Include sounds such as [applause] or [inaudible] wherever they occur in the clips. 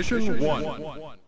Mission, one. Yo,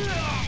Yeah!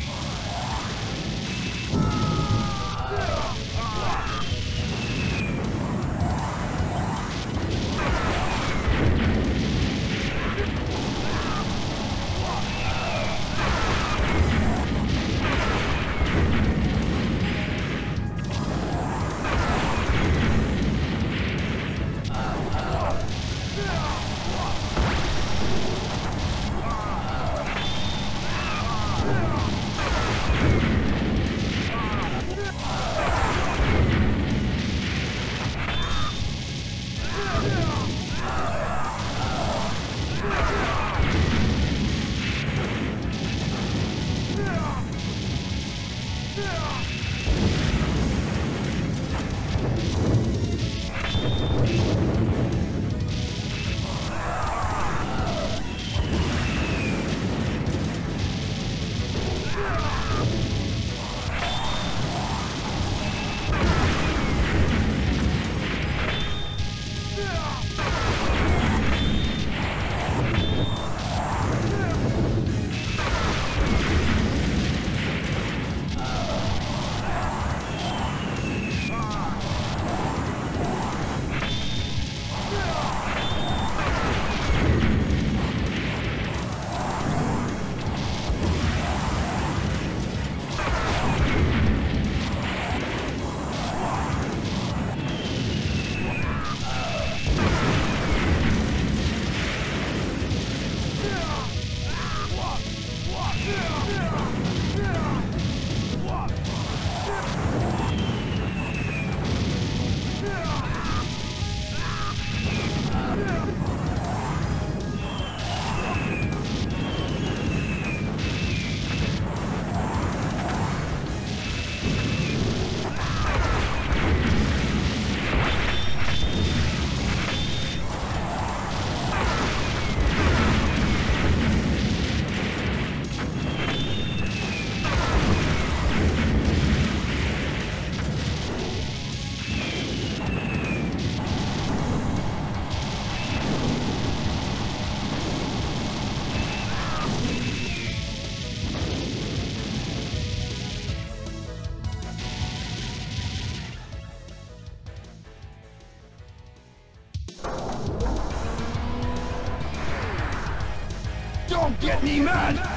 Get me mad!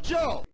Joe!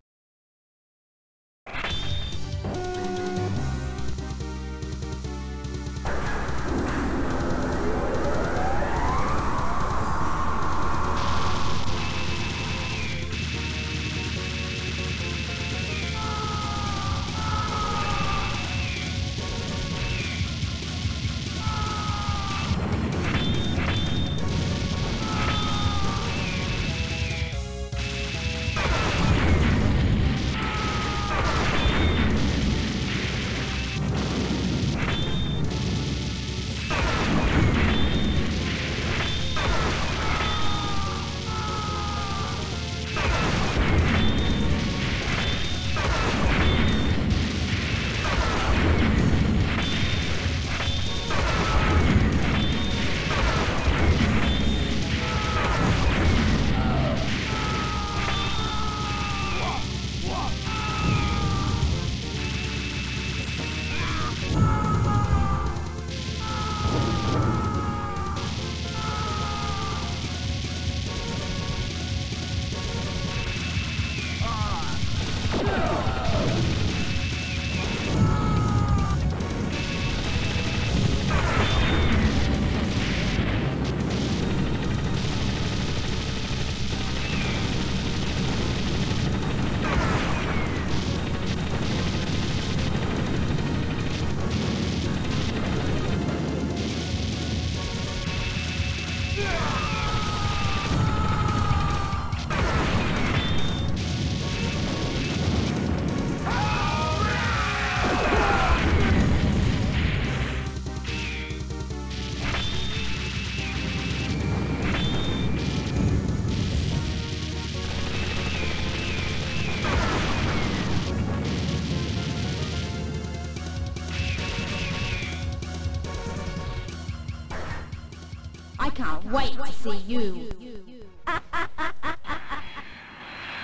Wait to see you. [laughs]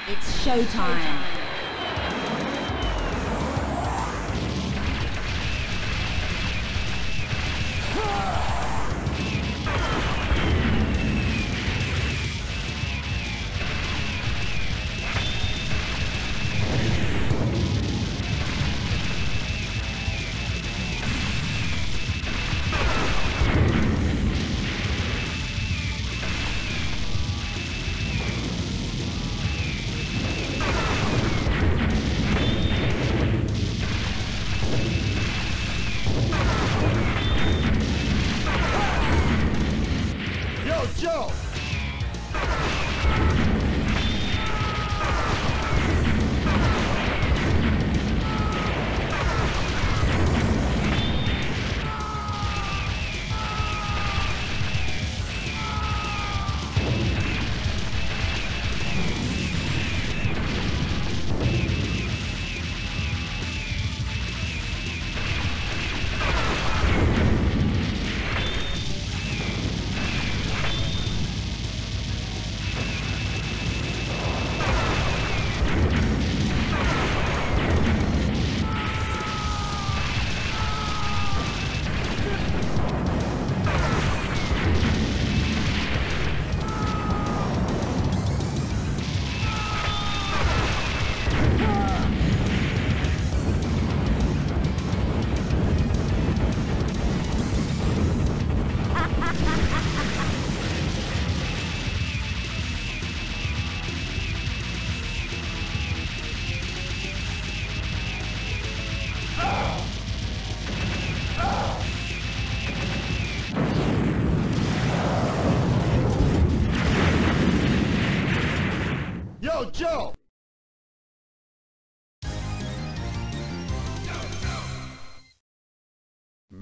It's showtime.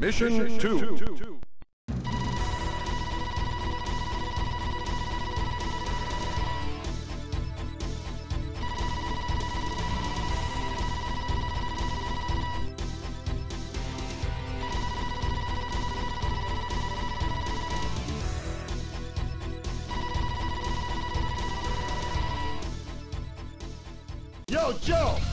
Mission 2. Yo, Joe!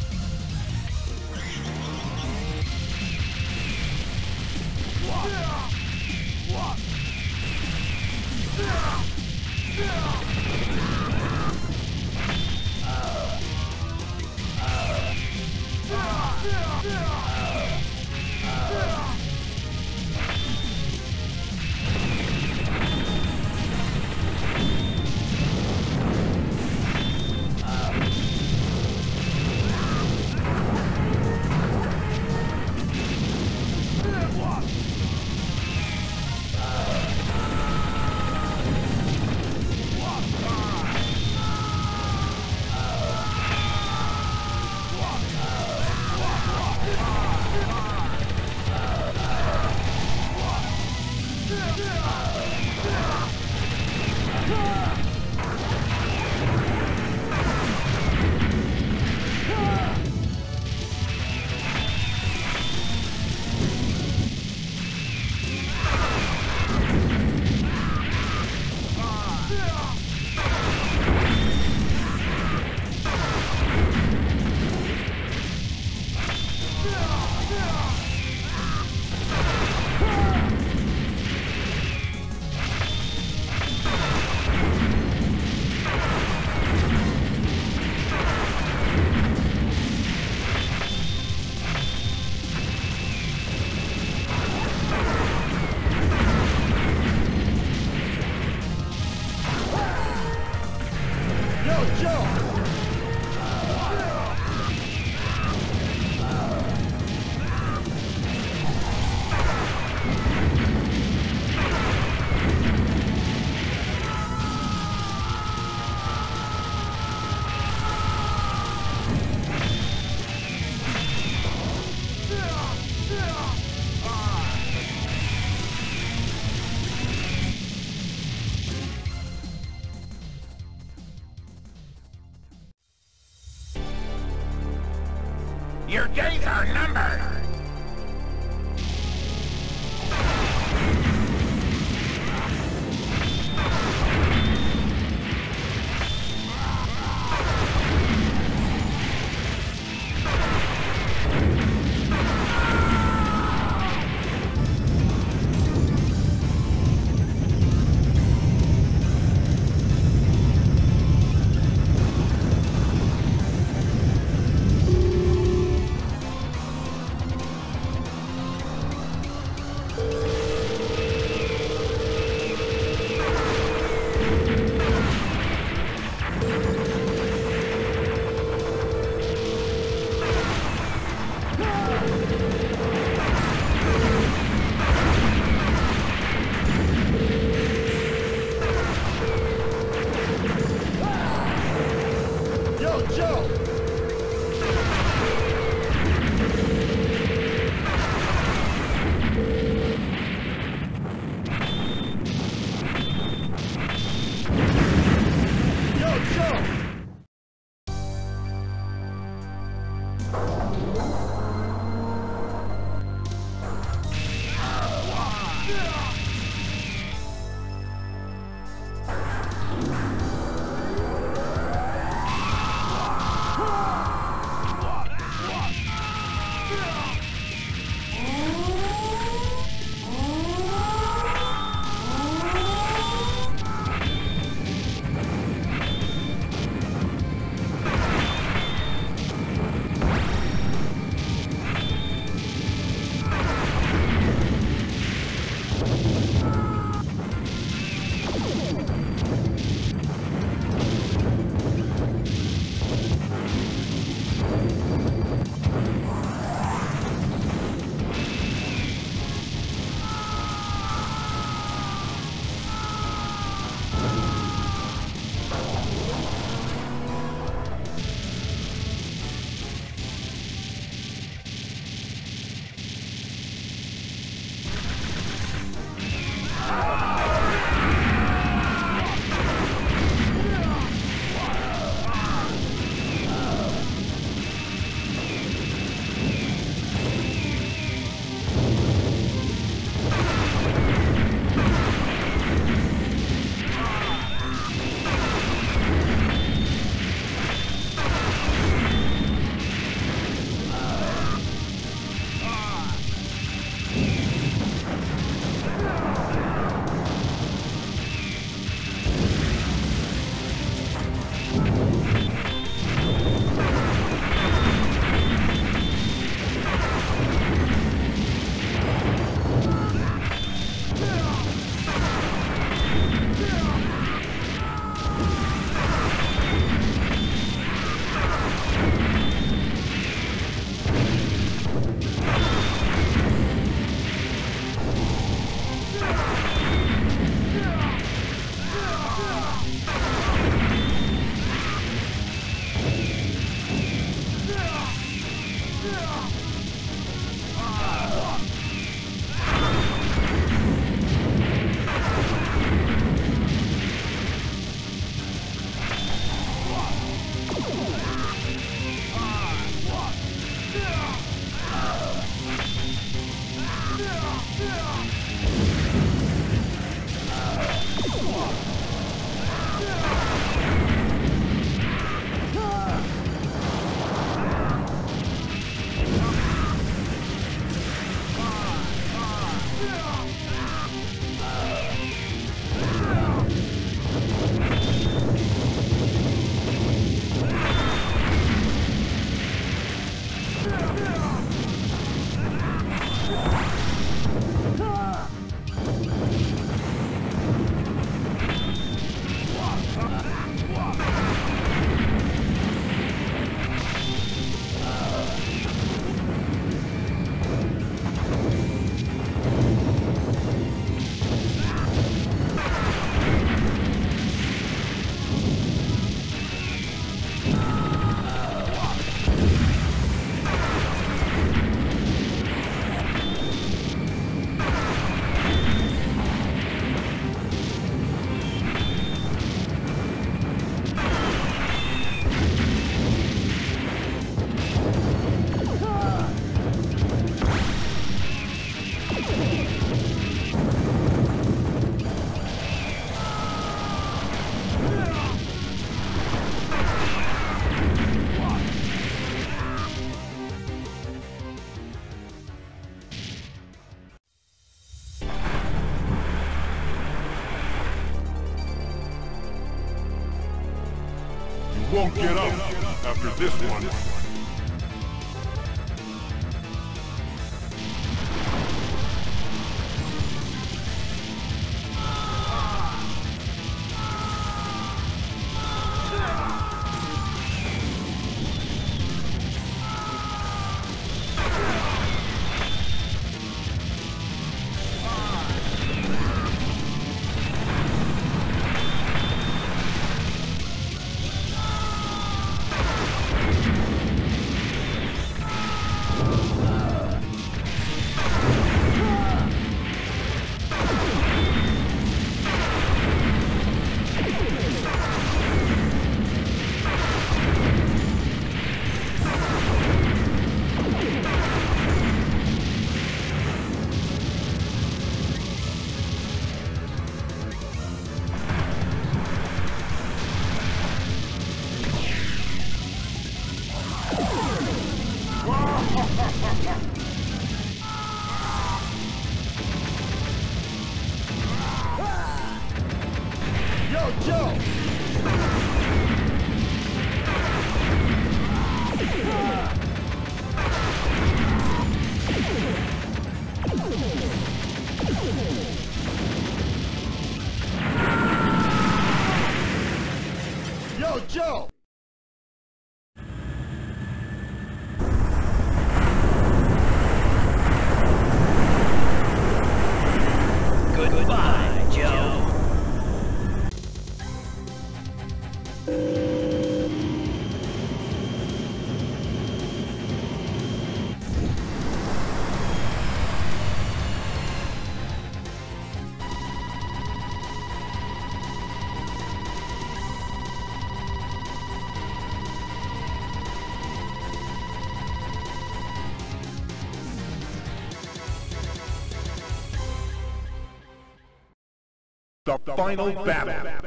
The final battle.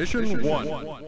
Mission, one.